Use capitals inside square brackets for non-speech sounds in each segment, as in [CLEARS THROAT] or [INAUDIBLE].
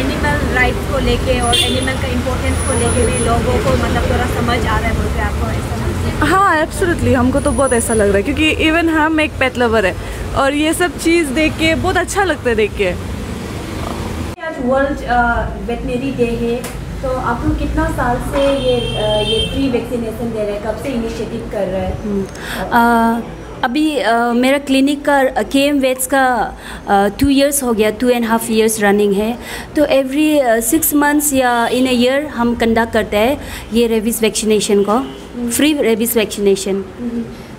Animal rights को लेके और एनिमल का इम्पोर्टेंस को लेके भी लोगों को मतलब थोड़ा समझ आ रहा है बोलते आपको ऐसा हाँ? एब्सोल्युटली हमको तो बहुत ऐसा लग रहा है क्योंकि इवन हम एक पेट लवर है और ये सब चीज़ देख के बहुत अच्छा लगता है देख के। आज वर्ल्ड वेटनरी डे है तो आप लोग कितना साल से ये ये फ्री वैक्सीनेशन दे रहे हैं? कब से इनिशिएटिव कर रहे हैं? अ, अभी अ, मेरा क्लिनिक का के एम वेट्स का टू इयर्स हो गया two and half years running है। तो एवरी सिक्स मंथ्स या इन अ ईयर हम कंडक्ट करते हैं ये रेबीज़ वैक्सीनेशन को। फ्री रेबीज़ वैक्सीनेशन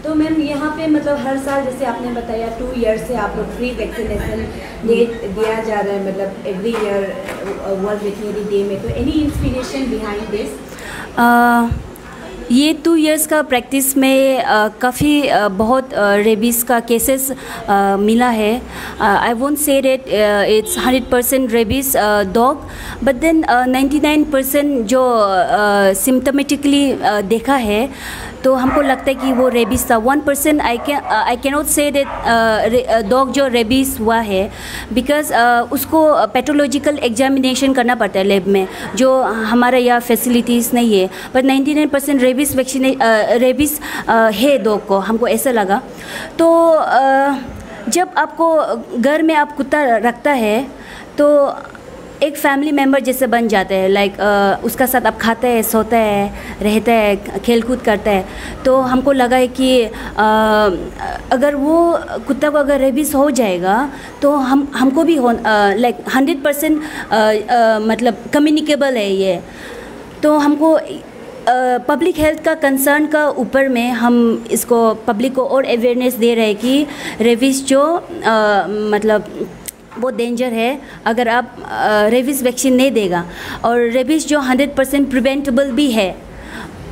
तो मैम यहाँ पे मतलब हर साल जैसे आपने बताया टू ईयर से आप लोग फ्री वैक्सीनेशन दे दिया जा रहा है मतलब every year world veterinary day में। तो एनी इंस्पिरेशन बिहाइंड दिस ये टू इयर्स का प्रैक्टिस में काफ़ी बहुत रेबीज़ का केसेस मिला है। I won't say that it's hundred percent rabies dog but then ninety nine percent जो सिम्टमेटिकली देखा है तो हमको लगता है कि वो रेबीज़ था। One percent I can I cannot say that dog जो रेबीज़ हुआ है बिकॉज़ uh, उसको पैथोलॉजिकल एग्जामिनेशन करना पड़ता है लैब में जो हमारे यहाँ फैसिलिटीज़ नहीं है। पर 99 परसेंट रेबीज़ वैक्सीने रेबीज़ है डॉग को हमको ऐसा लगा। तो अ, जब आपको घर में आप कुत्ता रखता है तो एक फैमिली मेंबर जैसे बन जाते हैं लाइक उसका साथ आप खाते हैं सोते हैं रहते हैं खेल कूद करते हैं तो हमको लगा है कि अ, अगर वो कुत्ता को अगर रेबीज़ हो जाएगा तो हम हमको भी हो लाइक हंड्रेड परसेंट मतलब कम्युनिकेबल है ये। तो हमको पब्लिक हेल्थ का कंसर्न का ऊपर में हम इसको पब्लिक को और अवेयरनेस दे रहे हैं कि रेबीज़ जो अ, मतलब बहुत डेंजर है अगर आप रेविस वैक्सीन नहीं देगा। और रेबीज़ जो 100 परसेंट प्रिवेंटेबल भी है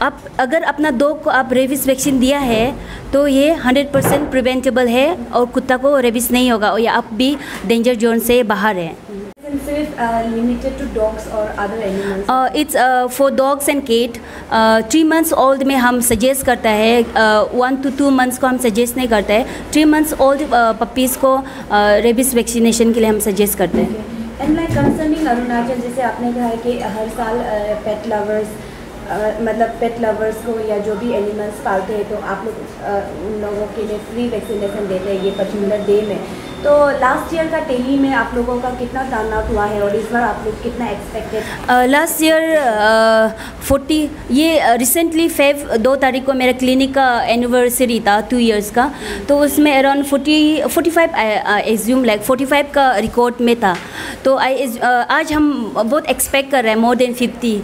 आप अगर अपना डॉग को आप रेबीज़ वैक्सीन दिया है तो ये 100 परसेंट प्रिवेंटेबल है और कुत्ता को रेबीज़ नहीं होगा और या आप भी डेंजर जोन से बाहर हैं। सिर्फ़ लिमिटेड टू डॉग्स और other animals it's for dogs and cat three months old में हम सजेस्ट करता है वन टू टू मंथ्स को हम सजेस्ट नहीं करते हैं। थ्री मंथ्स ओल्ड पपीज़ को रेबीज़ वैक्सीनेशन के लिए हम सजेस्ट करते हैं। एंड लाइक कंसर्निंग अरुणाचल जैसे आपने कहा है कि हर साल पेट लवर्स मतलब पेट लवर्स को या जो भी एनिमल्स पालते हैं तो आप लोग उन लोगों के लिए फ्री वैक्सीनेशन देते हैं ये पर्टिकुलर डे में। तो लास्ट ईयर का टेली में आप लोगों का कितना टर्न आउट हुआ है और इस बार आप लोग कितना एक्सपेक्टेड लास्ट ईयर फोर्टी ये रिसेंटली फेव दो तारीख को मेरा क्लिनिक का एनिवर्सरी था टू इयर्स का। तो उसमें around forty forty five assume like forty five का रिकॉर्ड में था। तो आई आज हम बहुत एक्सपेक्ट कर रहे हैं मोर देन फिफ्टी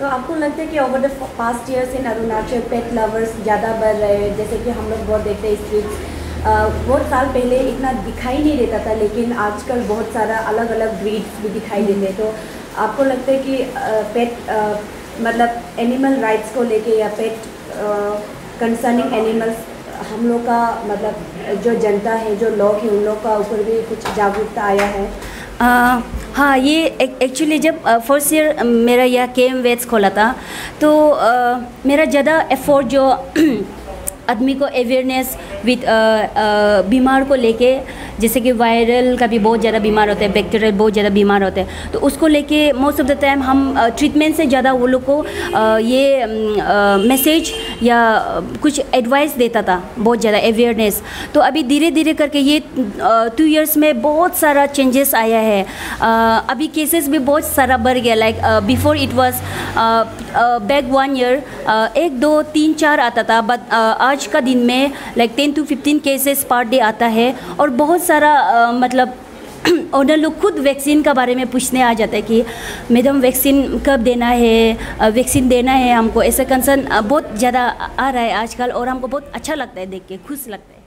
तो आपको लगता है कि over the past years in Arunachal pet lovers ज़्यादा बढ़ रहे हैं? जैसे कि हम लोग बहुत देखते हैं स्ट्रीट्स बहुत साल पहले इतना दिखाई नहीं देता था लेकिन आजकल बहुत सारा अलग अलग ब्रीड्स भी दिखाई देते हैं। तो आपको लगता है कि पेट मतलब एनिमल राइट्स को लेके या पेट कंसर्निंग एनिमल्स हम लोग का मतलब जो जनता है जो लोग हैं उन लोग का ऊपर भी कुछ जागरूकता आया है? आ, हाँ ये एक्चुअली जब फ़र्स्ट ईयर मेरा यह के एम वेट्स खोला था तो आ, मेरा ज़्यादा एफोर्ट जो [CLEARS THROAT] आदमी को अवेयरनेस विद बीमार को लेके, जैसे कि वायरल का भी बहुत ज़्यादा बीमार होते हैं बैक्टीरियल बहुत ज़्यादा बीमार होते हैं तो उसको लेके मोस्ट ऑफ़ द टाइम हम ट्रीटमेंट से ज़्यादा वो लोग को ये मैसेज या कुछ एडवाइस देता था, बहुत ज़्यादा अवेयरनेस तो अभी धीरे धीरे करके ये टू इयर्स में बहुत सारा चेंजेस आया है। अभी केसेस भी बहुत सारा बढ़ गया like before it was back one year एक, दो, तीन, चार आता था बट आज का दिन में like ten to fifteen cases per day आता है। और बहुत सारा मतलब [CLEARS THROAT] ओनर लोग खुद वैक्सीन का बारे में पूछने आ जाता है कि, मैडम, वैक्सीन कब देना है? वैक्सीन देना है हमको? ऐसा कंसर्न बहुत ज़्यादा आ रहा है आजकल और हमको बहुत अच्छा लगता है देख के, खुश लगता है।